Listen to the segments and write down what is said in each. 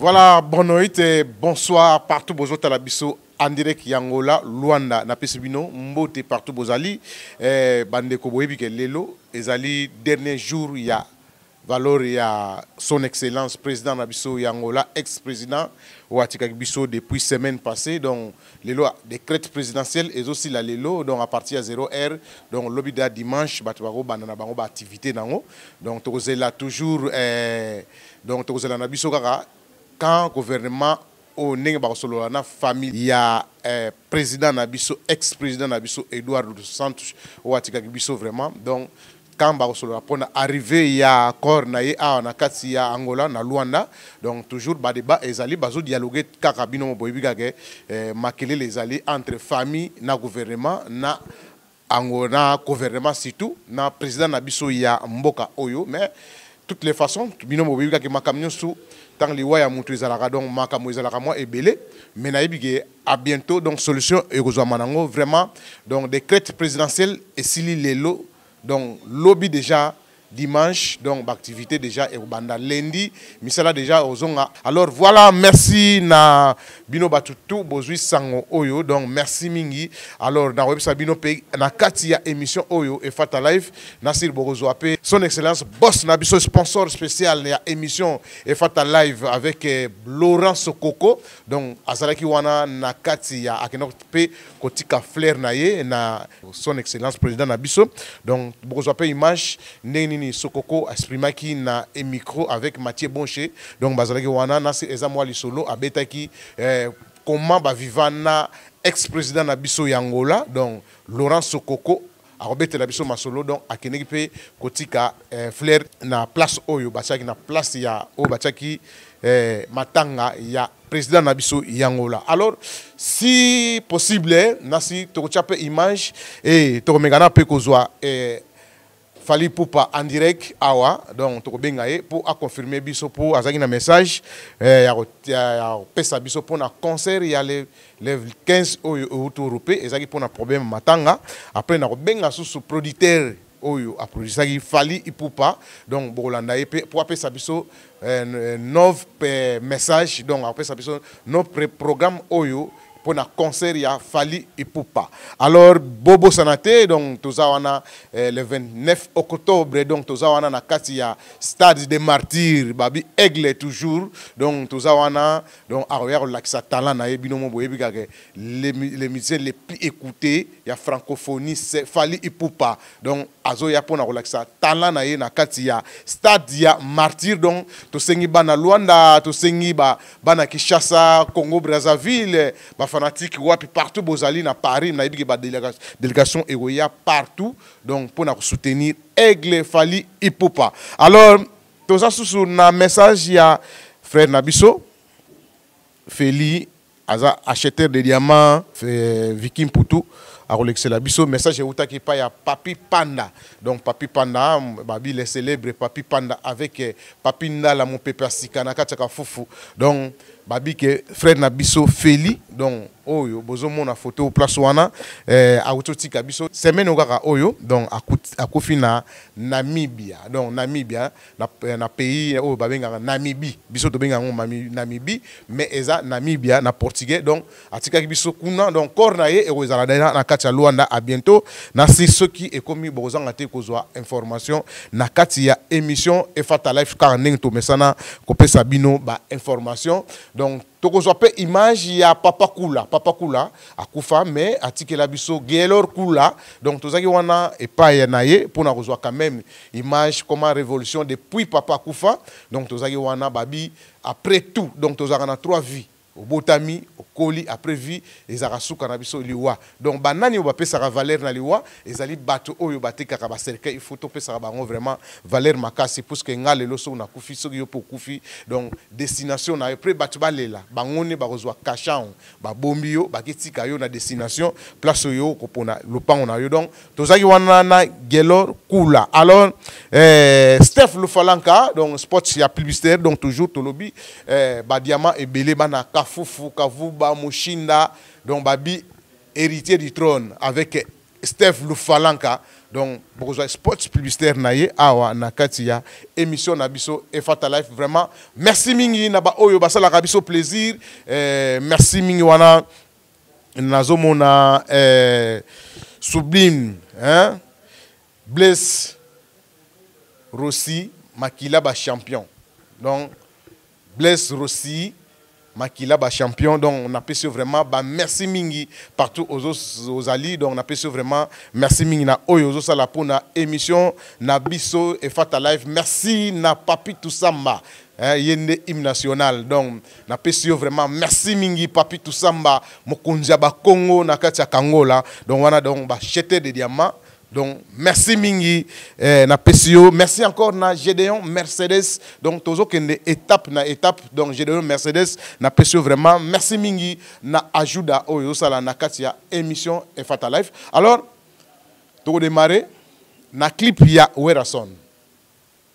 Voilà, bonne nuit et bonsoir partout bozo talabiso en direct Yangola, Luanda, na Pesibino, Mbote partout bozali eh, bande ko boyebi ke lelo ezali dernier jour ya Valeur ya son excellence president na biso ya Angola ex president oyo atikaki biso depuis semaine passee donc lelo decrete presidentielle ezo sila lelo donc à partir ya 0 heure donc lobi da dimanche bato bako banda na bango ba activite na ngo donc tokozela toujours eh, donc tokozela na biso kaka quand gouvernement oyo ndenge bakosolola na famille ya eh, president na biso ex president na biso Eduardo dos Santos oyo atikaki biso vraiment donc quand bakosolola mpo na arrive ya corps na ye awa na kati ya angola na luanda donc toujours badebat ezali bazodialogue kaka bino moboyebi kaka eh, makelele ezali entre famille na gouvernement na ango na gouvernement surtout na président na biso ya mboka oyo mais toutes les façons bino boyebi kaka makambo nyonso ntango liwa ya moto ezalaka donc makambo ezalaka mwa ebele mais nayebi ke à bientôt donc solution ekozwama nango vraiment donc décrète présidentielle esili lelo donc lobi deja dimanche donc ba activité deja ekobanda lundi misala deja ozonga alors voilà merci na bino batu tout bozui sango oyo donc merci mingi alors na websa bino pe na kati ya émission oyo e fata live na sir bokozwa pe son excellence boss na biso sponsor spécial ya émission e fata live avec eh, Laurent Sokoko donc azalaki wana na kati ya akenok pe kotika flair na ye na son excellence président na biso donc bokozwa mpe image ndenge nini sokoko asprimaki na emicro avec mathieu bonche donc bazalaki wana na se eza mwa lisolo abetaki eh, comment baviva na ex président na biso ya angola donc laurent sokoko akobetela biso masolo donc akendeki mpe kotika eh, flair na place oyo batiaki na place ya oyo batiaki eh, matanga ya président na biso yangola alors si possible eh, nasi tokotia mpe image e tokomekana mpe kozwa eh, fali pupa en direct awa donc tokobenga ye mpo aconfirme biso mpo azalaki na message eh, ya kopesa biso mpo na concert ya le eh, Le 15 oyo euti Europe ezalaki mpo na problème matanga. Après nakobenga susu producteur oyo a produisaki Fally Ipupa donc bokolanda ye mpe mpo apesa biso euh, euh, nov euh, message donc akopesa biso no programme oyo mpo na concert ya Fally Ipupa alors bobosana te donc toza wana eh, le 29 octobre donc toza wana na kati ya stade de martyr babi aigle toujours donc toza wana Donc akoya kolakisa talent na ye bino mo boyebi kaka ke le, le musicien le plus écouté ya francophonie c'est Fally Ipupa donc azoya pona kolakisa talent na ye na kati ya stade ya martyr donc tosengi bana Luanda tosengi ba bana Kinshasa Congo Brazzaville ba fanatique wapi partout bozali na Paris nayebi ke ba delega- delegation ekoya partout donc pona ko soutenir aigle Fally Ipupa alors toza susu na message ya frère na biso feli aza acheteur de diamant euh, vicky mputu akolekisela biso message eutaki epai ya papi panda donc papi panda babi le célèbre papi panda avec euh, papi ndala mopepe ya sika na kati ya kafufu donc babi ke frère na biso feli donc oyo bozo mona photo place wana eh, akuti otika biso semaine kaka oyo donc akufi na Namibia donc Namibia na, eh, na pays oyo babengaka Namibie biso tobengaka yango Namibie mais eza Namibia na portugais donc atikaki biso kuna donc corps na ye ekozala deja na kati ya Luanda à bientôt na si soki ekomi bokozanga te kozwa information na kati ya émission Efata Life car ndenge tomesana kopesa bino ba information donc Tokozwa pe image ya papa Kula. Papa Kula akufa mais atikela biso Guelor Kula. Donc tozaki wana epayi na ye pona kozwa quand meme image comment revolution depuis papa akufa. Donc tozaki wana babi après tout donc tozalaka na trois vie obotami, okoli après vie ezalaka suka na biso liwa. Donc ba nani oyo ba pesaka valeur na liwa ezali batu oyo ba tekaka ba cercueil il faut to pesaka bango vraiment valeur makasi puisque nga lelo soki na kufi soki yo pe okufi donc destination na yo pre batu ba lela bango nde bako zua cachant ba bombi yo ba ke tika yo na destination place oyo oko pona lopango na yo donc tozaki wana na Gelor Kula alors eh, Steph Lufalanka donc sports ya publicitaire donc toujours tolobi eh, ba diamant ebele bana Kafufu Kavuba Mushinda donc babi héritier du trône avec Steph Lufalanka donc bokozwa spots publicitaire na ye awa na kati ya émission na biso efata life vraiment merci mingi na baoyo basalaka biso plaisir eh, merci mingi wana nazomona eh, sublime hein? blaise rossi makila ba champion donc Blaise Rossi makila ba champion donc na pesi vraiment ba merci mingi partout aux ozali donc na pesi vraiment merci mingi na oyo ozo sala pona émission na biso et fata live merci na papi tout samba hein, ye nde hymne national donc na pesi yo vraiment merci mingi papi tout samba mokonzi ya ba Congo na kati ya Kangola donc wana donc ba chete de diamant Donc, merci mingi eh, na PCO. Merci encore na Gédéon Mercedes. Donc, tozo kende étape na étape. Donc, Gédéon Mercedes na PCO vraiment. Merci mingi na Ajuda Oyo Sala na Katia émission et Fata Life. Alors, tozo démarrer na clip ya Werason.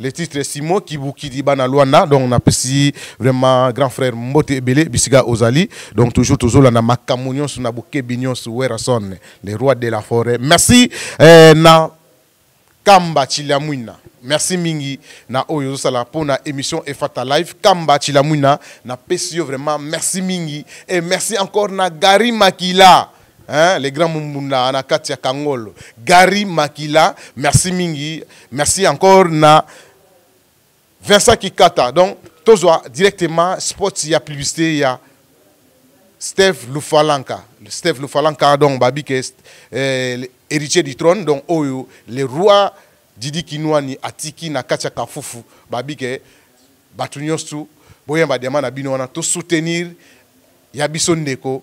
Le titre Simon Kibukidi Bana Luanda donc na pesi vraiment grand frère Mbote Ebele bisika ozali donc toujours tozola na makambo nyonso na bokebi nyonso Werrason le roi de la forêt merci eh, na Kamba Chiliamwina merci mingi na oyo ozosala mpo na émission efata live kamba chilamwina na pesi yo vraiment merci mingi et merci encore na gari makila Hein, les grands Mumbunda na Katia Kangolo, Gary Makila, merci mingi, merci encore na Vincent Kikata. Donc, tozwa directement spot ya publicité ya Steve Lufalanka. Steve Lufalanka donc babi ke euh, héritier du trône donc oyo le roi Didi Kinwani atiki na Katia Kafufu babi ke batu nyonso boyamba diamant na bino wana to soutenir ya biso ndeko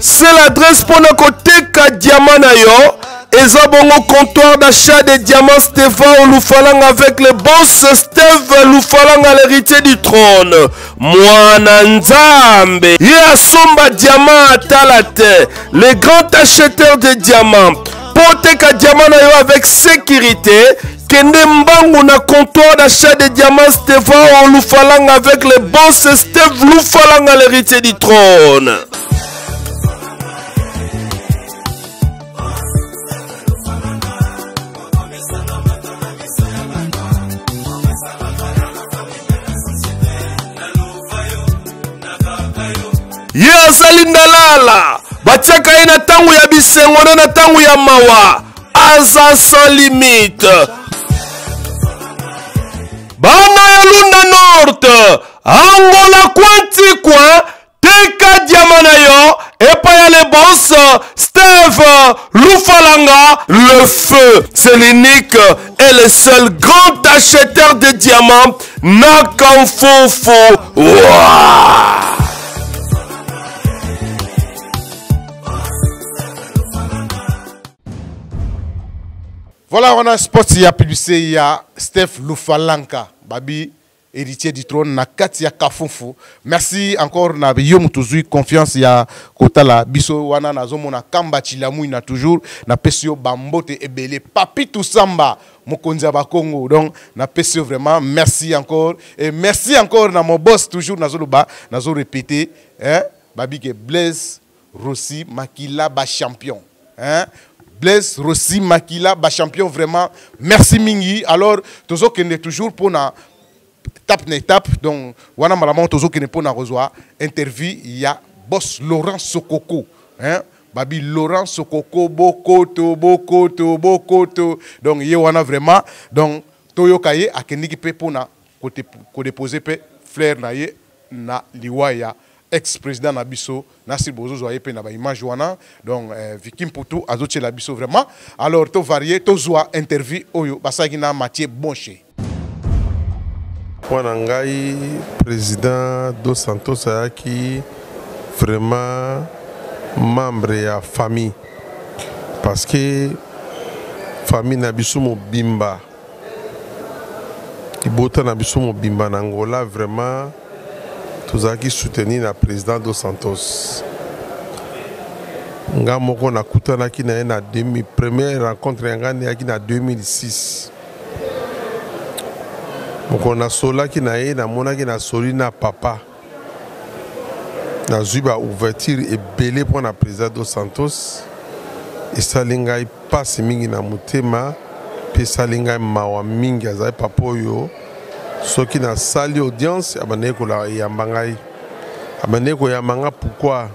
C'est l'adresse pour notre teka diamant na yo. Eza bongo comptoir d'achat des diamants Stéphane Loufalanga avec le boss Steve Loufalanga l'héritier du trône. Mwana Nzambe. Ye asomba diamant atala te. Le grand acheteur de diamants. Pour teka diamant na yo avec sécurité. Kende mbangu na comptoir d'achat de diamants Stefan Lufalanga avec le boss Steve Lufalanga, l'héritier du trône. ye azali ndalala batiaka ye na ntango ya bisengo na na ntango ya mawa aza sans limite bana ya lunda norte angola kwanti kwan teka diama na yo epai ya le bos steve lufalanga le feu c'est l'unique et le seul grand acheteur de diamant na kamfufu wow. Voilà, on a spot ya publicité ya Steph Lufalanka, babi héritier du trône na kati ya Kafufu. Merci encore na yo mutuzui confiance ya kotala biso wana na zomo na kamba chilamui na toujours na pesi yo bambote ebele papi tusamba mokonzi ya bakongo donc na pesi yo vraiment merci encore et merci encore na mon boss toujours nazoloba nazo répéter hein babike blaise Rossi Makila ba champion. Hein? Blaise Rossi Makila ba champion vraiment. Merci mingi. Alors tozo kende toujours pona tape na étape donc wana malamau tozo kende pona kozwa interview ya boss Laurent Sokoko. Hein? babi Laurent Sokoko bokoto bokoto bokoto donc ye wana vraiment donc toyoka ye akendiki pe pona ko dépose pe fleur na ye na liwa ya ex president na biso Nasir bozozwa ye pe na ba image wana donc eh, Vicky Mputu azotiela biso vraiment alors to varie tozwa interview oyo basalaki na Mathieu Bonche mwana ngai president dos santos ayaki vraiment membre ya famille parce que famille na biso mobimba libota na biso mobimba na angola vraiment tozalaki soutenir na président dos santos nga moko nakutanaki na ye na première rencontre ya ngai ndeyaki na 2006 mokolo nasololaki na ye namonaki nasoli na papa nazwi ba ouverture ebele mpo na président dos santos esali ngai mpasi mingi na motema mpe esali ngai mawa mingi azali papa oyo soki nasali audience abandaki koyamba ngai abandaki koyamba ngai pourkui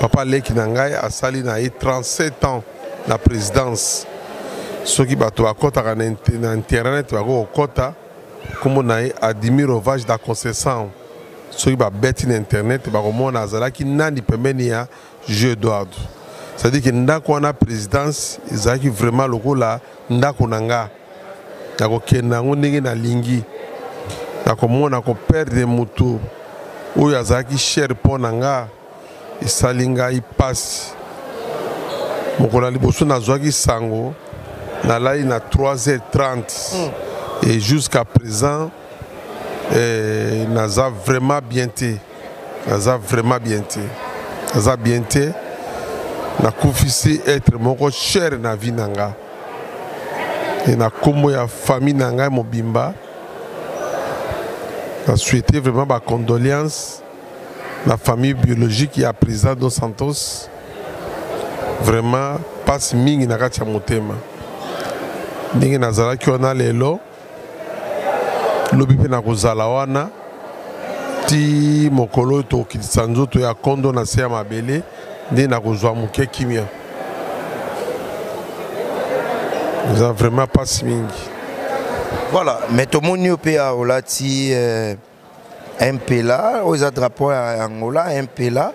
papa aleki na ngai asali na ye 37 ans na présidence soki bato bakɔtaka na internet bakoki kokɔta Kombo na ye Adimirovage da Conceição. Soki ba beti na internet ba komona azalaki nani pembeni ya Jeu Eduardo. C'est-à-dire que ndako wana présidence ezalaki vraiment lokola ndako na nga. Na kokenda yango ndenge na lingi. Na komona ko perdre mutu oyo azalaki cher mpo na nga. esali ngai mpasi mokolo ya liboso nazwaki sango nalali na 3h30 mm. et jusqu'à présent eh, naza vraiment bien te naza vraiment bien te naza bien te nakufisi être moko chere na vie na nga e na nkombo ya famille na ngai mobimba na souhaite vraiment bacondoléance na famille biologique ya président dos santos vraiment mpasi mingi na kati ya motema ndenge nazalaki wana lelo lobi mpe nakozala wana ti mokolo oyo tokokitisa nzoto ya kondo na se ya mabele nde nakozwa moke kimia eza vraiment mpasi mingi voilà mais tomoni yo mpe aolati eh... mpela oyo eza drapeau ya angola mpela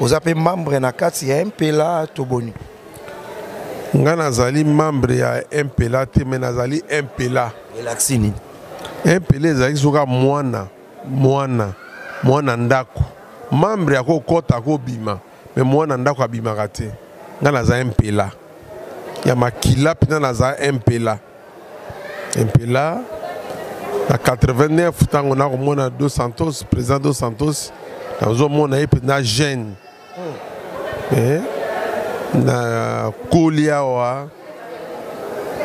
oza mpe membre na kati ya mpela to boni ngai nazali membre ya mpela te me nazali mpela elakisi nini mpela ezalaki soka mwana mwana mwana ndako membre akokɔta akobima Mais muana ndako abimaka te. Nga naza un mpela ya makila pina naza un mpela. Un mpela na 89 tango na komona Dos Santos, président Dos Santos, nazo mona ye pina jeune. Hmm. Mais na koli awa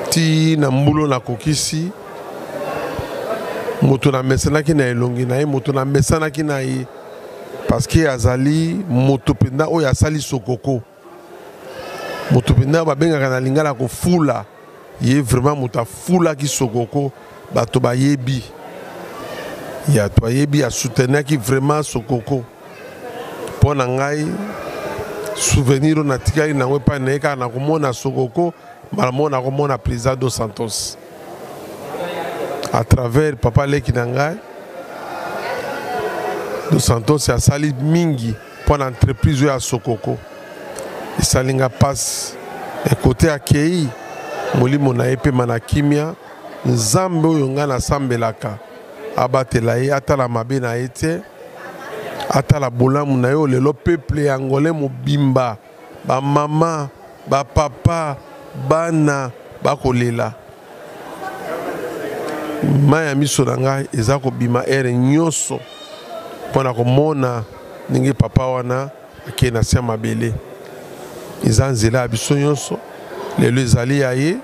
ti na mbulo nakokisi moto namesanaki na elongi na ye moto namesanaki na ye parceke azali moto mpenza oyo asali sokoko moto mpenza babengaka na lingala kofula ye vraiment moto afulaki sokoko bato bayebi ya bayebi asoutenaki vraiment sokoko mpo na ngai souvenir oyo natikali nango epai na ye kaka nakomona sokoko mbala moko nakomona président dos santos à travers papa leki na ngai dos santos asali mingi mpo na entreprise oyo ya sokoko esali nga mpasi ekote akei molimo na ye mpema na kimia nzambe oyo ngai nasambelaka abatela ye atala mabe na ye te atala bolamu na yo lelo peuple ya angolais mobimba ba mama ba papa bana bakolela mai ya miso na ngai eza kobima ere nyonso mpo na komona ndenge papa wana akei na sia mabele eza nzela ya biso nyonso lelo ezali ya ye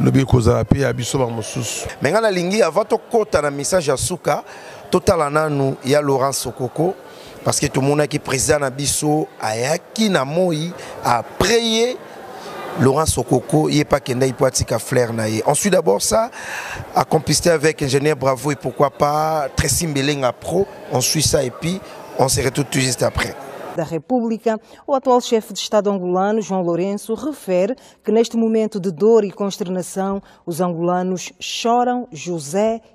lobi ekozala mpe ya biso bamosusu me ngai nalingi avant tokɔta na message ya suka Totala nanu ya Laurent Sokoko parce que tomonaki président na biso ayaki na moi après ye Laurent Sokoko ye pa kenda ipo atika flair na ye. Ensuite d'abord ça a complicité avec ingénieur Bravo et pourquoi pas Tracy Mbelenga Pro. On suit ça et puis on se retrouve tout juste après. da República, o atual chefe de Estado angolano, João Lourenço, refere que neste momento de dor e consternação, os angolanos choram José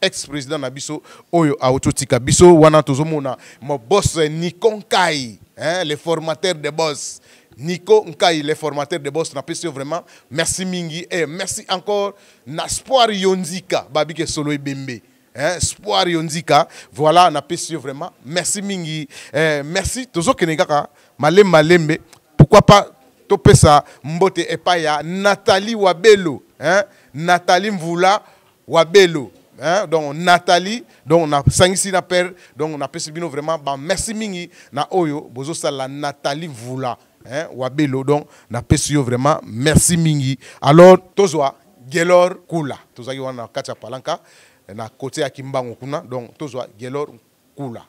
ex president na biso oyo autotika biso wana tozomona mo boss Nico Nkai hein, le formateur de boss Nico Nkai le formateur de boss na pesi vraiment merci mingi et merci encore na Espoir Yonzika babike solo ebembe Hein, espoir yonzika voilà na pesi vraiment merci mingi eh, merci tozokende kaka malembe malembe pourquoi pas topesa mbote epai ya Nathalie Wabelo hein? Nathalie Mvula Wabelo hein? donc Nathalie donc na sangisi na père donc na pesi bino vraiment ba merci mingi na oyo bozo sala Nathalie Mvula hein? Wabelo donc na pesi yo vraiment merci mingi alors tozwa Gelor Kula tozaki wana na kati ya Palanca na côté ya Kimbangu kuna donc tozwa Gelor Kula.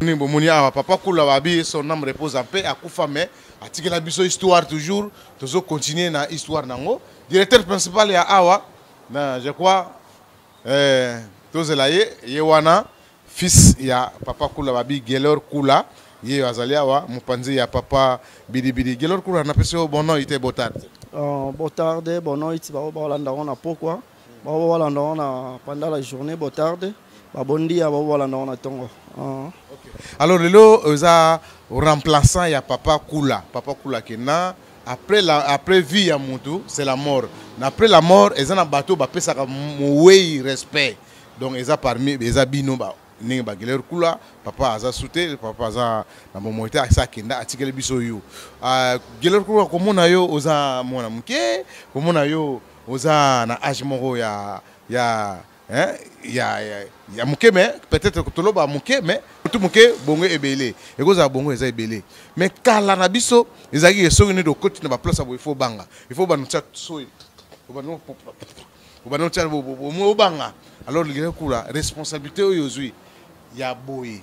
Nini bomoni awa papa Kula babi son âme repose en paix akufa mais atikela biso histoire toujours tozo continuer na histoire nango directeur principal ya awa na je crois eh, tozela ye ye wana fils ya papa Kula babi Gelor Kula ye azali awa mopanzi ya papa Bilibili Gelor Kula napesi yo bon nom ite botarde uh, botarde bon nom iti baolanda ngo na pokwa Babo balanda ngo na pendant la journée bo tarde babondi ya babo balanda ngo na tongo. Ah. Alors lelo oza remplaçant ya papa Kula, papa Kula kena après la après vie ya mutu c'est la mort. Na après la mort eza na bateau ba pesaka mowei respect. Donc eza parmi eza bino ba ndenge bageler kula papa aza sute papa aza na bomoi te asi akenda atikeli biso yo ah, geler kula komona yo oza mwana moke komona yo Oza na age moko ya ya hein ya ya, ya muke mais peut-être toloba muke mais tout muke bongo ebele ekozala bongo eza ebele mais kala na biso ezalaki esongi nini okoti na ba place ya faut banga il faut banu tsa soyi obanu obanu tsa obanga alors ligera kula responsabilité oyo ozui ya boye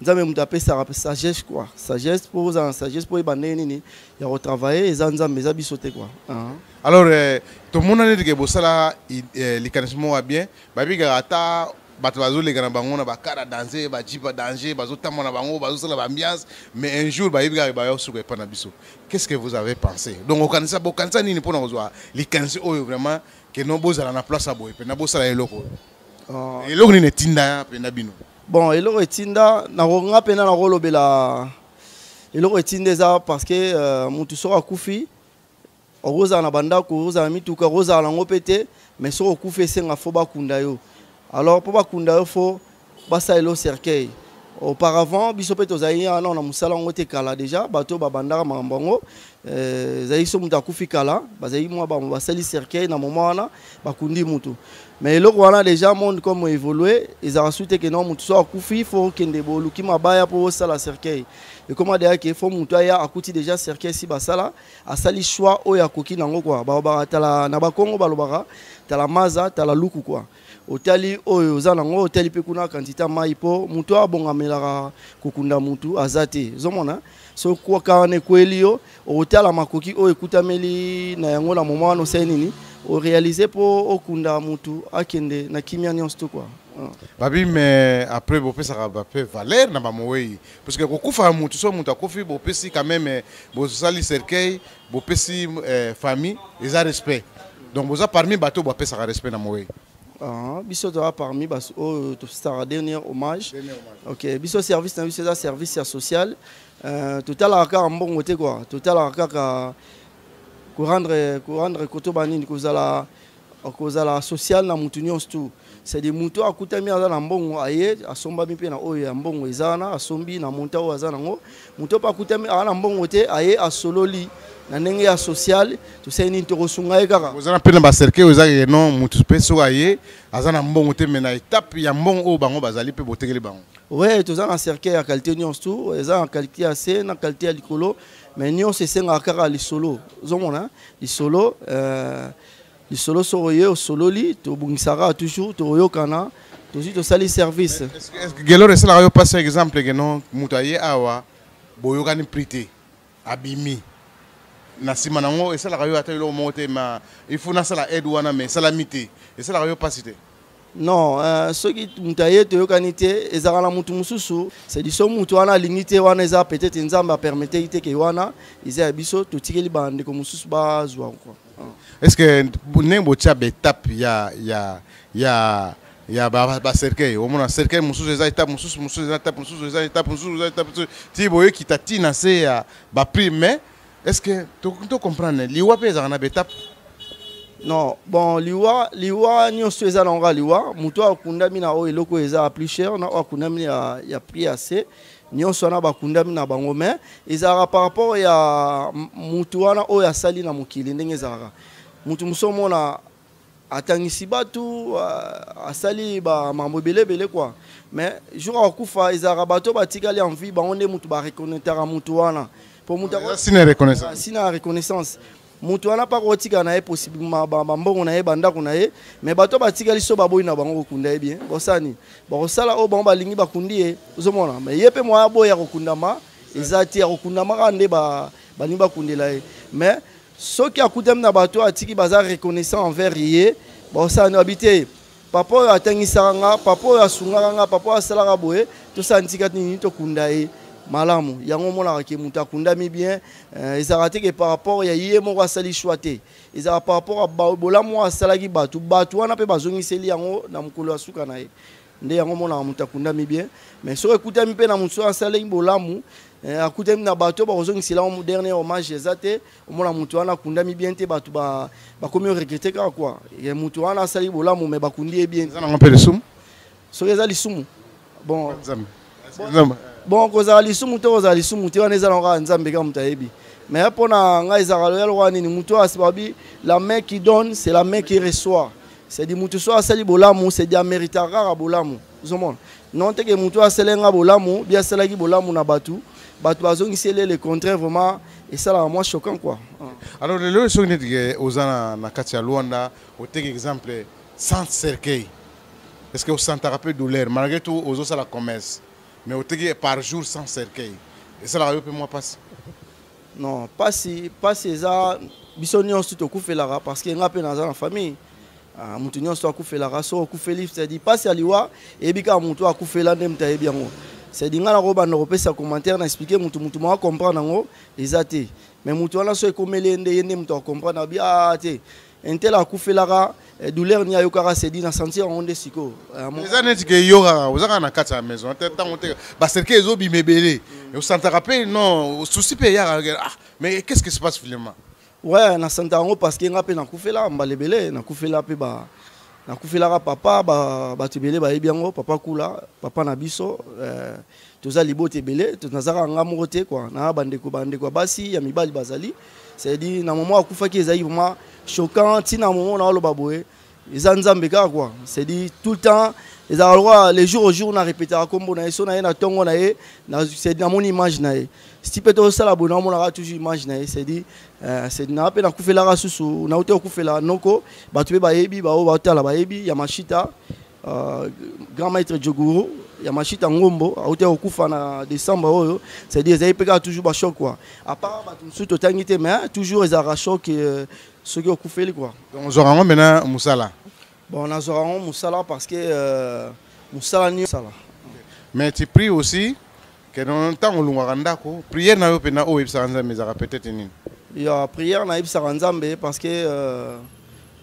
nzambe moto apesaka mpe sagesse kua sagesse mpo ozala na sagesse mpo oyeba ndenge nini ya kotravaille eza nzambe eza biso te kua ah. alors euh, tomona neti ke bosala euh, likanisi moko ya bien babikaka ata bato bazoleka na bango na bakar ya danger bajipe ya danger bazotambola na bango bazosala baambiance mais un jour bayebi kaka baya suka epai na biso qu'est ce que vous avez pensé donc okanisa bokanisa nini mpo na kozwa likanisi oyo vraiment keno bozala na place ya boye mpenza bosala eloko oyo ah. eloko nini etinda mpenza bino bon eloko etinda nakonga mpena nakolobela eloko etinda eza parce que uh, motu soki akufi okozala na bandako okozala na mituka okozala nango mpe te mais soki okufi esenga fo bakunda yo alors mpo bakunda yo fo basala elo cercueil auparavant biso mpe tozali wana na mosala yango te kala deja bato babandaka makambo yango euh, ezali so moto akufi kala bazali mwa bango basali cercueil na moma wana bakundi motu mais eloko wana déjà monde comme évolué ezalaka su te ke non motu so akufi fo okende boluki mabaya mpo osala cercueil ekoma deya ke fo motu aya akuti déjà cercueil si basala asali choix oyo akoki nango kua balobaka tala na bakongo balobaka tala maza tala luku kua otali oyo oza nango otali mpe kuna kantita mai mpo motu abongamelaka kokunda motu aza te ozomona so kua kaa na ekweli yo okotala makoki oyo ekutameli na yango na moma wana osali nini orealize mpo okunda motu akende na kimia nyonso to kua babi mais après bopesaka bape valeur na bamowei parce que kokufa ya motu so motu akufi bopesi quand même eh, bosali cercueil bopesi eh, famille eza respect donc boza parmi bato bapesaka respect na mowei ah, biso toza parmi bato oyo oh, tosala dernier hommage ok biso service na biso eza service ya sociale Euh, totalaka kaka mbongo te kua totalaka kaka korendre korendre kotoba nini kozala kozala social na motu nyonso tu cestadi motu akutami aza na mbongo aye asombami mpe na oyo ya mbongo eza wana asombi na monta oyo aza nango motu mpe akutami aza na mbongo te aye asololi na ndenge ya social tosali nini tokosunga ye kaka ozana mpe na bacercueil oyo ezaki non motu mpe soki aye aza na mbongo te mai na etape ya mbongo oyo bango bazali mpe botekeli bango Oui, toza na cercueil ya qualité nyonso tu eza na qualité ya se na qualité ya likolo mais nyonso esengaka kaka lisolo ozomona lisolo euh, lisolo soko ye osololi tobongisaka toujours tokoyokana tozwi tosali service gelor esalaka yo mpasi exemple ke non moto aye awa boyokani prix te abimi na sima nango esalaka yo ata eloko moko te ma il faut nasala aide wana mais esalami te esalaka yo mpasi te non euh, soki moto aye toyokani te ezalaka na moto mosusu sediso moto wana alingi te wana eza peut-être nzambe apermeteki te ke wana eza ya biso totikeli bandeko mosusu bazwa kua est ce que ndenge botia baetape ya ya ya ya bacercueil omona cercueil mosusu eza etape mosusu mosusu eza etape mosusu eza etape mosusu eza etape mosusu ti boyokita ti na se ya baprix mais est ce que tocomprendre liwa mpe ezalaka na baetape non bon liwa liwa nyonso eza na yango ya liwa moto oyo akundami na oyo eloko eza plus cher na oyo akundami ya, ya prix ya se nyonso wana bakundami na bango mais ezalaka par rapport ya mutu wana oyo asali na mokili ndenge ezalaka mutu mosusu omona atangisi batu asali bamambo ebele ebele kua mais jour akufa ezalaka bato oyo batikali en vie bango nde mutu bareconnaitaka mutu wana mpo mutu asina reconnaissance moto wana mpe akotikala na ye bambongo na ye bandako na ye me bato batikali so baboyi na bango kokunda ye bien bosani bakosala oyo bango balingi bakundi ye ozomona me ye mpe moya boye ya kokundama eza te akokundama kaka nde balingi bakundela ye me soki akutami na bato oyo atiki baza reconnaissant envers ye bakosala nde babi te papa oyo atangisaka nga papa oyo asungaka nga papa oyo asalaka boye tosala ntika nini tokunda ye malamu yango omonaka ke moto akundami bien euh, ezalaka te ke par rapport ya ye moko asali choix te ezalaka par rapport ya bolamu oyo asalaki bato bato wana mpe bazongiseli yango na mokolo ya suka na ye nde yango omonaka moto akundami bien mais soki ekutami mpe na moto soki asalaki bolamu euh, akutami na bato bakozongisela yango dernier hommage eza te omona moto wana akundami bien te bato bakomi oregrete kaka kua moto wana asali bolamu me bakundi ye bien eza nango mpe lisumu soki eza lisumu bon bon kozala lisumu to kozala lisumu te wana eza nango kaka nzambe kaka moto ayebi me ya mpo na ngai ezalaka loya lokola nini moto oyo asibabi la main qui donne c'est la main qui reçoit c'est dit moto so asali bolamu c'est dit ameritaka kaka bolamu ozomona non teke motu oyo asala nga bolamu bi asalaki bolamu na bato bato bazongisi ele le contraire vraiment esalaka mwa choquant quoi alors lelo oyo soki neti ke oza na kati ya luanda oteki exemple sans cercueil est ce que osantaka mpe douleur malgré tout ozosala commerce mais oteki par jour sans cercueil esalaka yo mpe mwa mpasi non pasi pasi eza biso nyonso tokufelaka parce que nga mpe naza na famille ah, moto nyonso akufelaka so okufeli cedi pasi ya liwa eyebi kaka moto akufela nde moto ayebi yango cedi nga nakobanda kopesa commentaire na explike moto moto moko acomprendre yango eza te mais moto wana so ekomeli ye nde ye nde moto acomprendre abi a ah, te Intel akufelaka eh, douleur ni ayokaka sedi na sentir yango nde sikoyo eh, eza neti ke eyokaka oza kaka na kati ya maison ntango te baserkei ezobima ebele mm. osantaka mpe non souci mpe eyaka ah, mais qu'est ce que se passe finalement ouais na santa yango parce que nga mpe nakufela mbala ebele nakufela mpe ba nakufelaka papa bato ebele bayebi yango papa kula papa na biso eh, toza libota ebele nazaka kanga moko te kua na bandeko bandeko ya basi ya mibali bazali cestadi na mama akufaki ezalaki vraimen choquant ntina mama naoloba boye eza nzambe kaka kua cestadi tout le temps ezalaka lokola le jour au jour na répétaka nkombo na ye so na ye na ntongo na ye cestadi namoni image na ye sti mpe tosala boye naomonaka toujours image na ye cestadi euh, cestadi naa mpe nakufelaka susu nauti okufela noko bato mpe bayebi baoyo batala bayebi ya mashita Uh, grand maître Djoguru ya mashita ngombo auti akokufa na décembre oyo c'est-à-dire ezali mpe kaka toujours bachoc quoi à part bato mosusu totangi te mais toujours ezalaka choc euh, soki okufeli quoi donc ozwaka yango mpena mosala bon nazwaka yango mosala parce que euh, mosala nini osala mais tu prie aussi ke na ntango olungaka ndako priere na yo mpe na oyo oyebisaka nzambe ezalaka peut-être nini ya priere nayebisaka nzambe parce que euh,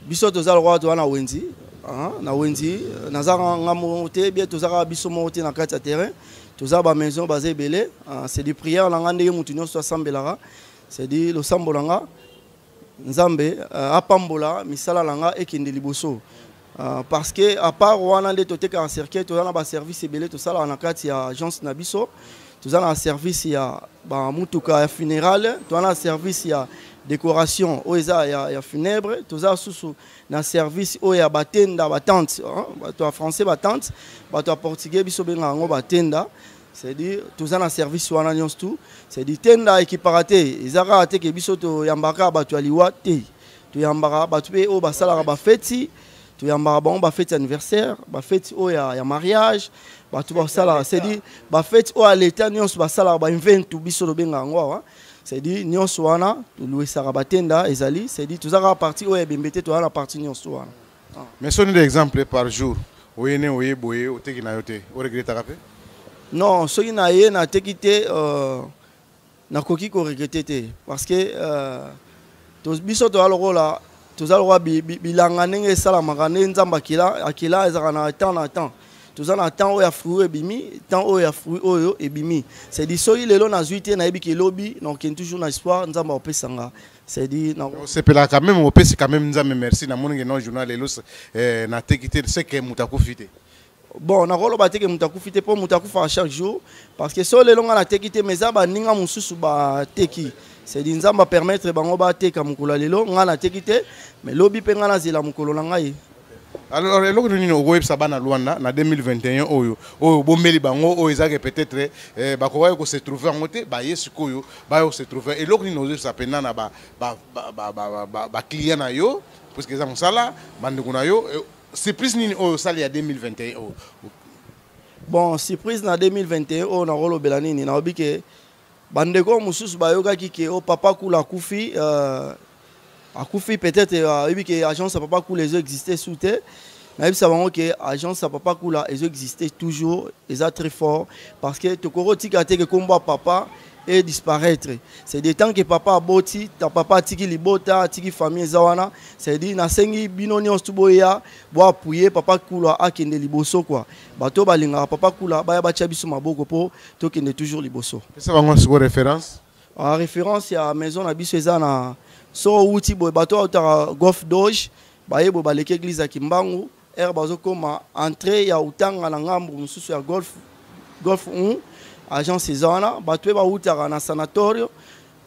biso toza lokola toza na wenzi ah, na wenzi nazaka nga moko te bie tozaka biso moko te na kati ya terrain toza bamaison baza ebele ah, c'est du priere na nga ndenge moto nyonso asambelaka c'est du losambo na nga nzambe uh, apambola misala na nga ekende liboso uh, parce que à part wana nde totekaka cercueil toza na baservice ebele tosalaka na kati ya agence na biso toza na service ya bamutuka ya funéral toza na service ya décoration oyo eza ya, ya funèbre toza susu na service oyo ya batenda batente bato ya français batente bato ya portugais biso bengaka yango batenda c'est dire toza na service wana nyonso tout c'est dire tenda ekipaka te eza kaka te ke biso toyambaka kaka bato ya liwa te toyambaka bato mpe oyo basalaka bafeti toyambaka bango bafeti ya anniversaire bafeti oyo ya, ya mariage bato basalaka c'est dire bafeti oyo ya leta nyonso basalaka bainventu biso tobengaka yango awa c'est dire nyonso wana toluesaka batenda ezali c'est dire toza kaka parti oyo ya ebembe te toza na parti nyonso wana mais soni de exemple par jour oye ne oye boye oteki na yo te oregretaka mpe non soki naye nateki te euh, nakoki koregrete te parce que euh, biso toza lokola toza lokola bilanga ndenge esalamaka nde nzambe akela akela ezalaka na temps na temps toza na temps oyo ya fruit ebimi temps oyo ya fruit oyo ebimi cedi soki lelo nazwi te nayebi ke elobi nakokende toujours na espoir nzambe akopesanga c'est dit non sepela quand même opesi quand même nzambe merci na moni non journal lelo eh, na teki te c'est que muta kufite bon nakoloba te ke moto akufi te mpo moto akufa chaque jour parce que so lelo ngai nateki te mais eza baninga mosusu bateki sedi nzambe apermettre bango bateka mokolo ya lelo ngai nateki te mais lobi mpe ngai nazela mokolo na ngai alors eloko nini okoyebisa bana lwanda na 2021 oyo oyo obombeli bango oyo ezalaki peut-être eh, bakokaki kose trouve yango te baye sikoyo baya kose trouve eloko nini ozoyebisa mpenza na baclient na yo puiske eza mosala bandeko na yo eh, surprise nini oyo osali ya 2021 oyo bon surprise na 2021 oyo nakolobela nini naobi ke bandeko mosusu bayokaki ke o oh, papa kula akufi euh, akufi peut-être euh, ayebi ke agence ya papa kula ezo existe su te nayebisa bango ke agence ya papa kula ezo existe toujours eza très fort parce que tokoki otika te ke nkombo ya papa e disparaître c'est de temps ke papa aboti ta papa atiki libota atiki famille eza wana c'est-à-dire nasengi bino nyonso tu boya boapuye papa kula akende liboso kua bato balingaka papa kula baya batya biso maboko mpo tokende toujours liboso pesa bango siko référence en ah, référence ya maison na biso eza na so outi boye bato autaka golf doge baye boye baleki église ya kimbangu ere bazokoma entrée ya utanga na ngambo mosusu ya golf golf 1 agence eza wana bato mpe bautaka na sanatorio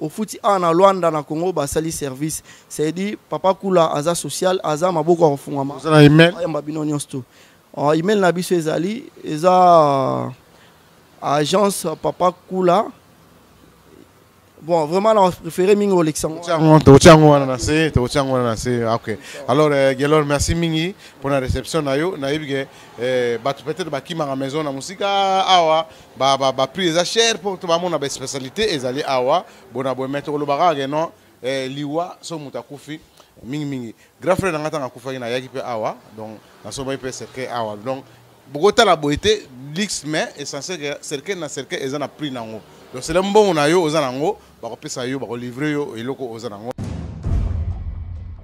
ofuti awa na Luanda na Congo basali service c'est dit papa Kula aza social aza maboko ya kofungwama oza na email ayamba bino nyonso to uh, email na biso ezali eza uh, agence papa Kula bon vraiment na préféré mingi olekisa yango tokotia yango wana na se tokotia yango wana na se ah, ok alors euh, gelor merci mingi mpona réception na yo nayebi ke euh, bato peut-être bakimaka maison na mosika awa ba ba ba prix eza cher po to bamona ba spécialité ezali awa bona boye mais tokoloba kaka ke non eh, liwa so moto akufi mingimingi grand frère na ngai ntango akufaki nayaki mpe awa donc nasombaki mpe cercueil awa donc bokotala boye te lix mais essentiel ke cercueil na cercueil eza na prix na yango donc sele mbongo na yo oza na yango bakopesa yo bakolivre yo eloko oza nango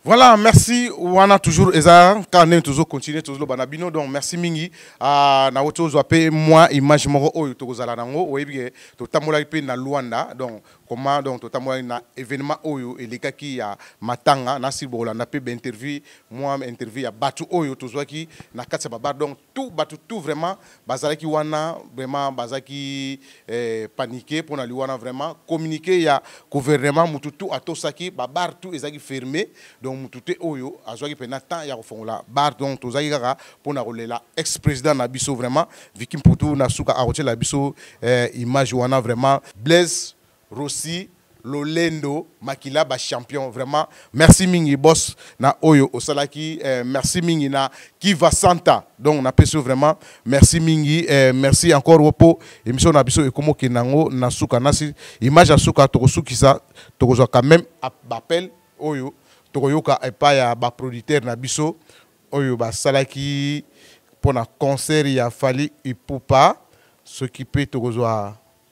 Voilà, merci. Wana toujours eza quand même toujours continuer toujours bana bino donc merci mingi. Ah na auto zo pe moi image moko oyo tokozala nango oyebi ke to tambola pe na Luanda donc comment donc to tambola na événement oyo elekaki ya matanga na si bolanda pe interview moi interview ya batu oyo tozwaki na kati ya babar donc tout bato tout vraiment bazalaki wana vraiment bazalaki eh, panique mpo na liwana vraiment communiqué ya gouvernement motu tout atosaki babar tout ezalaki fermé donc motu te oyo azwaki mpena temps ya kofongola bar donc tozalaki kaka mpo na kolela ex président na biso vraiment viki mputu na suka akotyela biso eh, image wana vraiment blaise Rossy lolendo makila ba champion vraiment merci mingi boss na oyo osalaki eh, merci mingi na kiva santa donc na peso vraiment merci mingi eh, merci encore opo emission na biso ekomo ke nango na suka nasi image ya suka tokosukisa tokozwa quand même appel oyo tokoyoka epa ya ba producteur na biso oyo basalaki pona concert ya Fally Ipupa soki pe tokozwa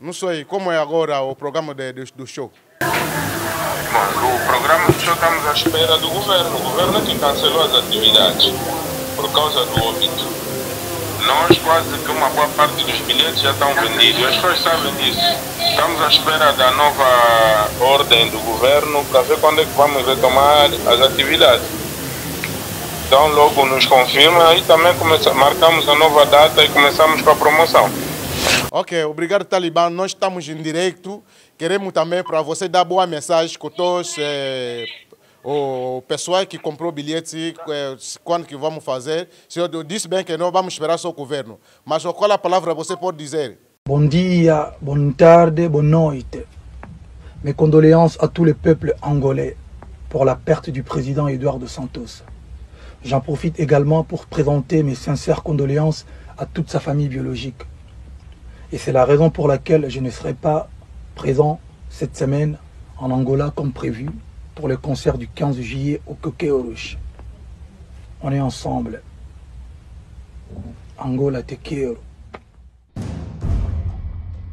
Não sei, como é agora o programa de, de, do show? Bom, o programa só estamos tá à espera do governo. O governo é que cancelou as atividades por causa do óbito. Nós quase que uma boa parte dos bilhetes já estão vendidos. As pessoas sabem disso. Estamos à espera da nova ordem do governo para ver quando é que vamos retomar as atividades. Então logo nos confirma e também começa, marcamos a nova data e começamos com a promoção. Ok, obrigado Talibã. Nós estamos em direito. queremos também para você dar boa mensagem que todos qui o pessoal que comprou bilhete eh, quando que vamos fazer. O senhor disse bem que não vamos esperar só o governo, mas qual a palavra você pode dizer? Bom dia, boa tarde, bonne nuit. Mes condoléances à tous les peuples angolais pour la perte du président Eduardo Santos. J'en profite également pour présenter mes sincères condoléances à toute sa famille biologique. Et c'est la raison pour laquelle je ne serai pas présent cette semaine en Angola comme prévu pour le concert du 15 juillet au Kokeorush. On est ensemble. Angola te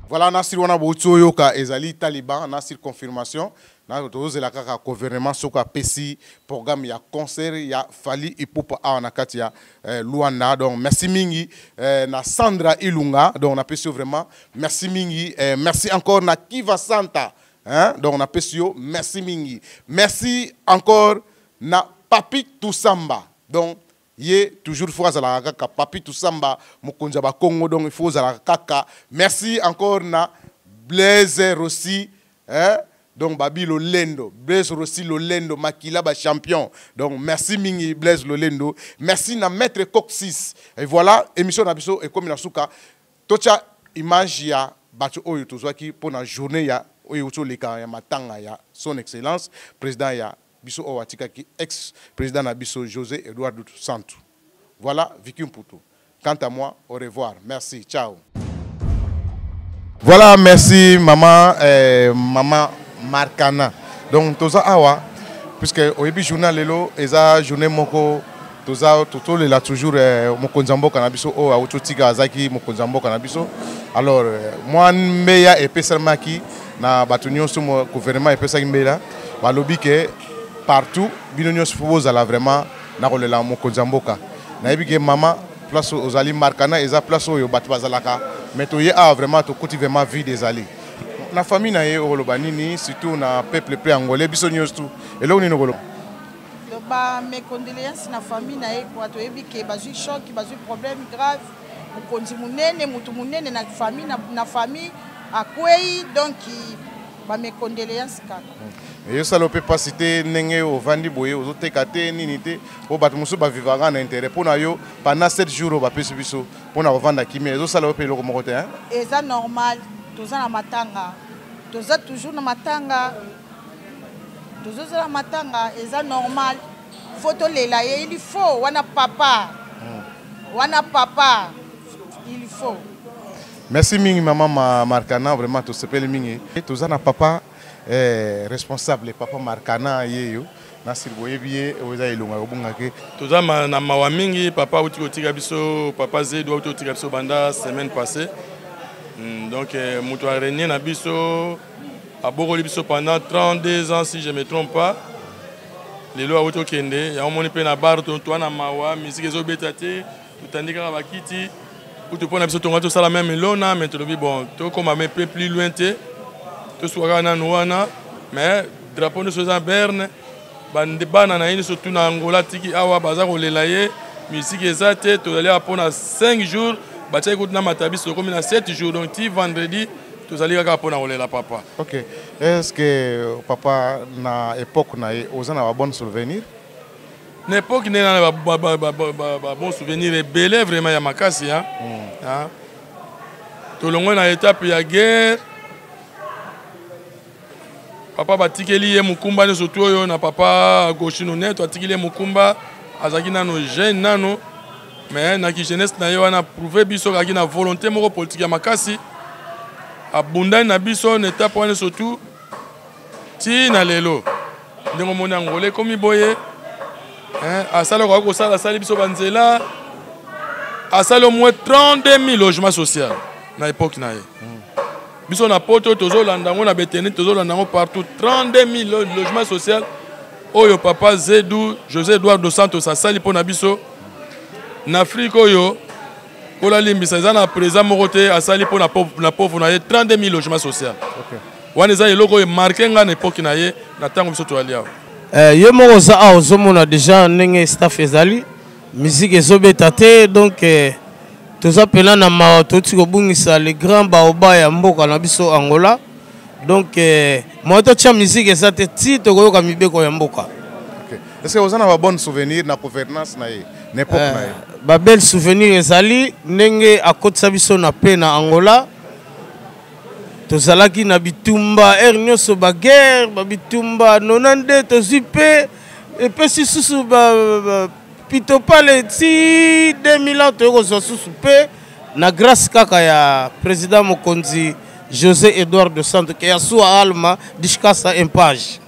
Voilà, Nasir wana bouti oyoka ezali Taliban, Nasir confirmation. Na tozela kaka gouvernement soko apesi programme ya concert ya Fally Ipupa awa na kati ya eh, Luanda. Donc merci mingi eh, na Sandra Ilunga. Donc na pesi vraiment merci mingi. Eh, merci encore na Kiva Santa. Hein? Donc na pesi yo merci mingi. Merci encore na Papi Tousamba. Donc ye toujours faut azalaka kaka papi tusamba mokonzi ya bakongo donc il faut ozalaka kaka merci encore na blaise rossi hein? donc babi lolendo blaise rossi lolendo makila ba champion donc merci mingi blaise lolendo merci na maître coq 6 et voilà émission na biso ekomi na suka totya image ya bato oyo tozwaki mpo na journée ya oyo euti oleka ya matanga ya son excellence président ya biso oyo atikaki ex president na biso Jose Eduardo Santu voilà Vicky Mputu quant à moi au revoir merci ciao Voilà, merci maman, euh, maman Marcana. Donc, toza awa, puisque au début journal lelo, eza journée moko toza totolela toujours eh, mokonzi ya mboka na biso oyo awuti otika azalaki mokonzi ya mboka na biso alors eh, mwa mbeya epesamaki na bato nyonso gouvernement epesaki mbela balobi ke partout bino nyonso fo bozala vraiment na kolela mokonzi ya mboka nayebi ke mama place ozali markana eza place oyo bato bazalaka mais toye awa vraiment tokuti vraiment vide ezali na famille na ye okoloba nini surtout na peuple mpe angolais biso nyonso tu eloko nini okoloba donc ba mes condoléances na famille na ye kwa toyebi ke bazwi choc bazwi problème grave mokonzi monene motu monene na famille na, na famille akwei donc ba mes condoléances kaka mm. eyosala mpe mpasi te ndenge ovandi boye ozoteka te nini te mpo bato mosusu bavivaka na intérêt mpo na yo pendant 7 jours oyo bapesi biso mpo na kovanda kimia ezosala yo mpe eloko moko te eza normal toza na matanga toza toujours na matanga tozozela matanga eza normal fo tolela ye il faut wana papa hmm. wana papa il faut merci mingi mama ma markana vraiment tosepeli mingi toza na papa eh, responsable papa markana ye yo nasili boyebi ye oyo eza elonga kobongaki toza na mawa mingi papa auti kotika biso papa zedu auti kotika biso banda semaine passée hmm, donc eh, moto arenie na biso abokoli biso pendant 32 ans si je me trompe pas lelo awuti okende yango omoni mpe na bar tontwana mawa miziki ezobeta te totandi kaka bakiti kutu mpo na biso tonga tosala meme lona me tolobi bon tokoma me mpe plus loin te tosuka kaka nanu wana mais drapeau nyonso eza berne bande bana na ye nyonso tuna angola atiki awa baza kolela ye misiki eza te tozali awa mpona 5 jours batiaki kutu na matabisi tokomi na 7 jours donc ti vendredi tozali kaka mpona kolela papa ok est ce que papa na époque na ye oza na babonne souvenir na époque nde na babon souvenir ebele vraiment ya makasi hmm. tolongwe na étape ya guerre papa batikeli ye mokumba nyonso tu oyo na papa agostino neto atikeli ye mokumba azalaki nano jeune nano mais na kijeunesse na ye wana aprouve biso kaki na volonté moko politike ya makasi abundani na biso na etape wana nyonso tu ti na lelo ndenge omoni angola ekomi boye asali okoki kosala asali biso banzela asali au moins 32 000 logement social na époque na ye mm. biso na poto tozolanda yango na beteni tozolanda yango partout 32000 logement social oyo papa zedu josé edouard dos santos asali mpo na biso na afrike oyo kolalimbisa eza na président moko te asali mpo na pauvre na ye 32000 logement social okay. wana eza eloko oyo emarke ngai na epoki na ye na ntango biso toyali awa eh, yo moko oza awa ozomona deja ndenge staff ezali musique ezobeta te donc eh, toza mpena na mawa touti kobungisa le grand baoba ya mboka na biso angola donc eh, moya totya musique eza te ti tokoyoka mibeko ya mboka okay. est-ce que oza na babonne souvenir na gouvernance na ye na époque eh, na ye babelle souvenir ezali ndenge akotisa biso na pe na angola tozalaki na bitumba heure nyonso baguerre babitumba 92 tozwi mpe epesi susu pitopale ti 2000 ans toyei kozwa susu mpe na grâce kaka ya président mokonzi josé edouard de santo ke ya suwa alma dishkasa impage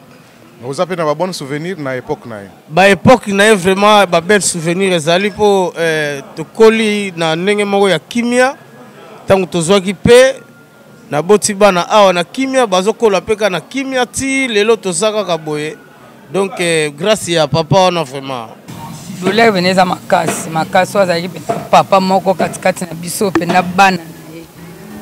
oza mpe na babonne souvenir na époque na ye baépoque na ye vraiment babelle souvenir ezali mpo eh, tokoli na ndenge moko ya kimia ntango tozwaki mpe naboti bana awa na kimia bazokola mpe kaka na kimia ti lelo toza kaka boye donc euh, grâce ya papa wana vraiment douleur vene eza makasi makasi oyo azalaki mpenza papa moko katikati na biso mpe na bana na ye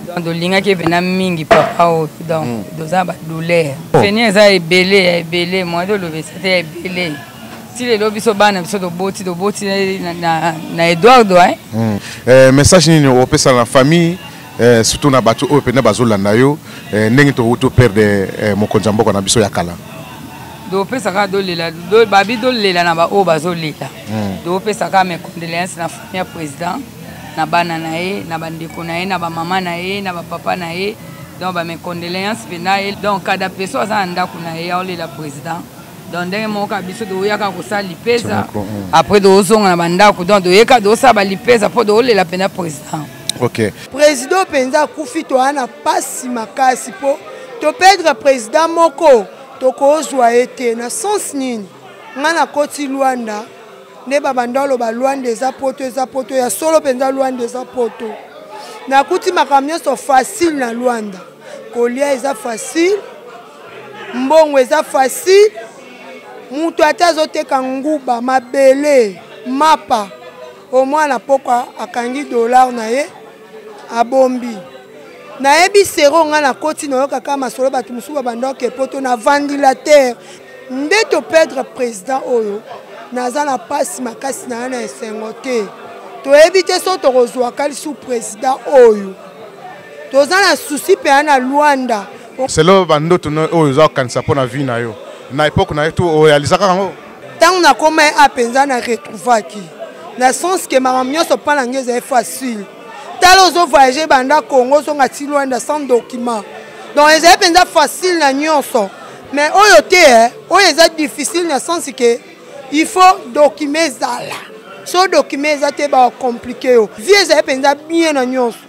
donc tolingaki mpenza mingi papa oyo donc hmm. toza na badouleur feni oh. eza ebele ya ebele moyen de olobesa te ya ebele ti lelo biso bana biso toboti toboti na eduardo eh? Hmm. Eh, message nini opesa na famille eh, surtout na bato oyo mpenza bazolanda yo eh, ndenge tokoki toperde eh, mokonzi ya mboka na biso ya kala dopesaka dolela do, babi dolela na baoyo bazolela mm. dopesaka mes condoléances na famille ya président na bana na ye na bandeko na ye na bamama na ye na bapapa na ye donc bames condoléances mpenza ye donc kada peso aza na ndako na ye aolela président donc ndenge moko kaka biso toyaka kosala lipeza mm. après tozonga na bandako donc toyeka tosala balipeza mpo tolela mpenza président okay. président mpenza akufi toya na mpasi makasi mpo topedre président moko tokozwa ye te na sens nini ngai nakoti lwanda nde babanda oloba lwanda eza poto eza poto ya solo mpenza lwanda eza poto nakuti makambo nyonso facile na lwanda kolia eza facile mbongo eza facile moto ata azoteka nguba mabele mapa o mwana pokwa akangi dollar na ye abombi nayebi sero ngai nakoti nayokaka masolo bato mosusu babandoke poto na vandilatere nde toperdre président oyo naza na mpasi makasi na ye na esengo te toyebi te so tokozwaka lisu président oyo toza na susi mpe ya na lwanda selo bandoto oyo oza kokanisa mpo na vie na yo na epoke na ye to orealisaka yango ntango nakoma ye a mpenza na retrouvaki na sens ke makambo nyonso mpa na ngai ezali facile tala ozo voyage banda congo ozonga ti lwanda sans document donc ezali mpenza facile na nyonso mais oyo te eh, oyo eza difficile na sens ke il faut document ezala so document eza te bacomplike yo vie ezali mpenza bien na nyonso